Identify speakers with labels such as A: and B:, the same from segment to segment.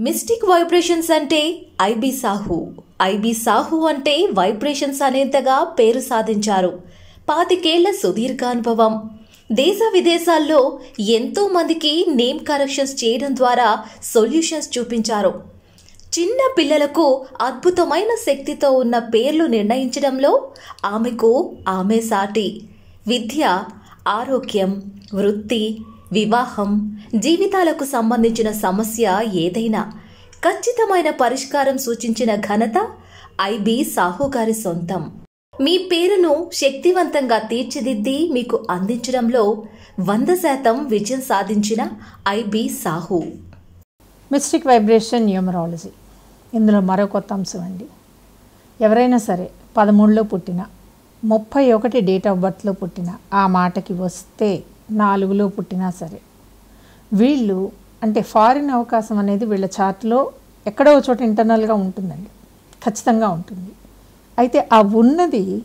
A: Mystic vibrations అంటే IB Sahu. IB Sahu అంటే vibrations అనేంతగా పేరు సాధించారు. పాతికేళ్ళ సుదీర్ఘ అనుభవం. దేశ విదేశాల్లో ఎంతో మందికి నేమ్ కరెక్షన్స్ చేయడం ద్వారా సొల్యూషన్స్ చూపించారు. చిన్న పిల్లలకు అద్భుతమైన శక్తితో ఉన్న పేర్లు నిర్ణయించడంలో ఆమెకు ఆమె సాటి. విద్య ఆరోగ్యం వృత్తి వివాహం జీవితాలకు సంబంధించిన సమస్య ఏదైనా ఖచ్చితమైన పరిష్కారం సూచించిన ఘనత ఐబి సాహు గారి సొంతం. మీ పేరును శక్తివంతంగా తీర్చిదిద్ది మీకు అందించడంలో వంద శాతం విజయం సాధించిన IB Sahu.
B: Mystic vibration numerology ఇందులో మరో కొత్త అంశం అండి. ఎవరైనా సరే పదమూడులో పుట్టిన ముప్పై ఒకటి డేట్ ఆఫ్ బర్త్లో పుట్టిన ఆ మాటకి వస్తే నాలుగులో పుట్టినా సరే. వీళ్ళు అంటే ఫారిన్ అవకాశం అనేది వీళ్ళ చార్ట్లో ఎక్కడో చోట ఇంటర్నల్గా ఉంటుందండి. ఖచ్చితంగా ఉంటుంది. అయితే ఆ ఉన్నది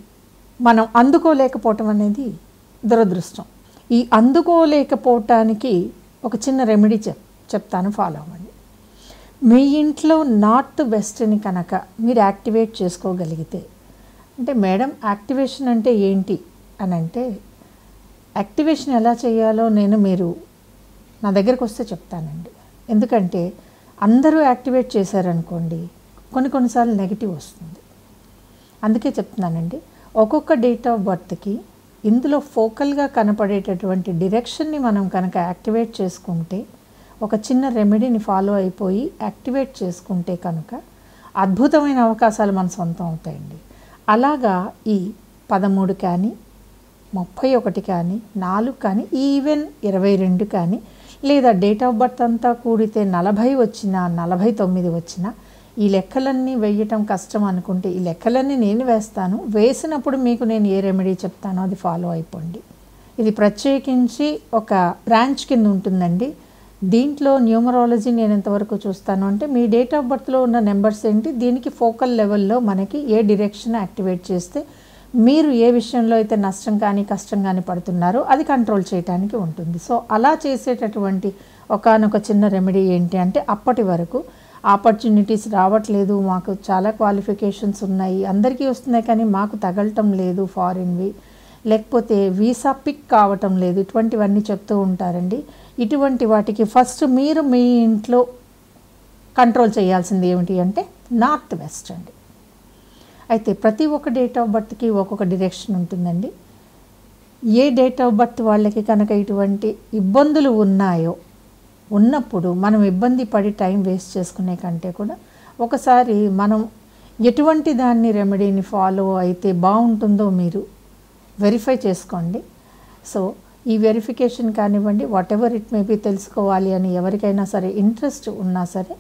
B: మనం అందుకోలేకపోవటం అనేది దురదృష్టం. ఈ అందుకోలేకపోవటానికి ఒక చిన్న రెమెడీ చెప్ చెప్తాను ఫాలో అవ్వండి. మీ ఇంట్లో నార్త్ వెస్ట్ని కనుక మీరు యాక్టివేట్ చేసుకోగలిగితే అంటే మేడం యాక్టివేషన్ అంటే ఏంటి అని అంటే యాక్టివేషన్ ఎలా చేయాలో నేను మీరు నా దగ్గరకు వస్తే చెప్తానండి. ఎందుకంటే అందరూ యాక్టివేట్ చేశారనుకోండి కొన్ని కొన్నిసార్లు నెగిటివ్ వస్తుంది. అందుకే చెప్తున్నానండి ఒక్కొక్క డేట్ ఆఫ్ బర్త్కి ఇందులో ఫోకల్గా కనపడేటటువంటి డిరెక్షన్ని మనం కనుక యాక్టివేట్ చేసుకుంటే ఒక చిన్న రెమెడీని ఫాలో అయిపోయి యాక్టివేట్ చేసుకుంటే కనుక అద్భుతమైన అవకాశాలు మన సొంతం అవుతాయండి. అలాగా ఈ పదమూడు కానీ ముప్పై ఒకటి కానీ నాలుగు కానీ ఈవెన్ ఇరవై రెండు కానీ లేదా డేట్ ఆఫ్ బర్త్ అంతా కూడితే నలభై వచ్చినా నలభై తొమ్మిది వచ్చినా ఈ లెక్కలన్నీ వేయటం కష్టం అనుకుంటే ఈ లెక్కలన్నీ నేను వేస్తాను. వేసినప్పుడు మీకు నేను ఏ రెమెడీ చెప్తానో అది ఫాలో అయిపోండి. ఇది ప్రత్యేకించి ఒక బ్రాంచ్ కింద ఉంటుందండి. దీంట్లో న్యూమరాలజీ నేను ఎంతవరకు చూస్తాను అంటే మీ డేట్ ఆఫ్ బర్త్లో ఉన్న నెంబర్స్ ఏంటి దీనికి ఫోకల్ లెవెల్లో మనకి ఏ డిరెక్షన్ యాక్టివేట్ చేస్తే మీరు ఏ విషయంలో అయితే నష్టం కానీ కష్టం కానీ పడుతున్నారో అది కంట్రోల్ చేయడానికి ఉంటుంది. సో అలా చేసేటటువంటి ఒకనొక చిన్న రెమెడీ ఏంటి అంటే అప్పటి వరకు ఆపర్చునిటీస్ రావట్లేదు మాకు చాలా క్వాలిఫికేషన్స్ ఉన్నాయి అందరికీ వస్తున్నాయి కానీ మాకు తగలటం లేదు ఫారిన్వి లేకపోతే వీసా పిక్ కావటం లేదు ఇటువంటివన్నీ చెప్తూ ఉంటారండి. ఇటువంటి వాటికి ఫస్ట్ మీరు మీ ఇంట్లో కంట్రోల్ చేయాల్సింది ఏమిటి అంటే నార్త్ వెస్ట్ అండి. అయితే ప్రతి ఒక్క డేట్ ఆఫ్ బర్త్కి ఒక్కొక్క డిరెక్షన్ ఉంటుందండి. ఏ డేట్ ఆఫ్ బర్త్ వాళ్ళకి కనుక ఇటువంటి ఇబ్బందులు ఉన్నాయో ఉన్నప్పుడు మనం ఇబ్బంది పడి టైం వేస్ట్ చేసుకునే కంటే కూడా ఒకసారి మనం ఎటువంటి దాన్ని రెమెడీని ఫాలో అయితే బాగుంటుందో మీరు వెరిఫై చేసుకోండి. సో ఈ వెరిఫికేషన్ కానివ్వండి whatever it may be తెలుసుకోవాలి అని ఎవరికైనా సరే ఇంట్రెస్ట్ ఉన్నా సరే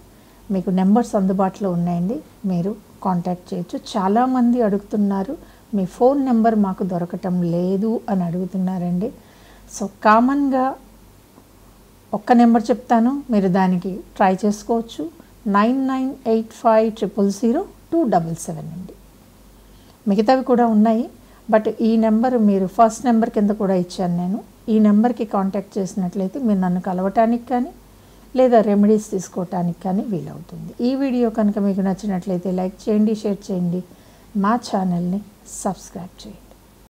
B: మీకు నెంబర్స్ అందుబాటులో ఉన్నాయండి. మీరు కాంటాక్ట్ చేయొచ్చు. చాలామంది అడుగుతున్నారు మీ ఫోన్ నెంబర్ మాకు దొరకటం లేదు అని అడుగుతున్నారండి. సో కామన్గా ఒక్క నెంబర్ చెప్తాను మీరు దానికి ట్రై చేసుకోవచ్చు. Nine nine eight five triple zero two double seven అండి. మిగతావి కూడా ఉన్నాయి. బట్ ఈ నెంబర్ మీరు ఫస్ట్ నెంబర్ కింద కూడా ఇచ్చాను నేను. ఈ నెంబర్కి కాంటాక్ట్ చేసినట్లయితే మీరు నన్ను కలవటానికి కానీ లేదా రెమెడీస్ తీసుకోవటానికి కానీ వీలవుతుంది. ఈ వీడియో కనుక మీకు నచ్చినట్లయితే లైక్ చేయండి షేర్ చేయండి. మా ఛానల్ని సబ్స్క్రైబ్ చేయండి.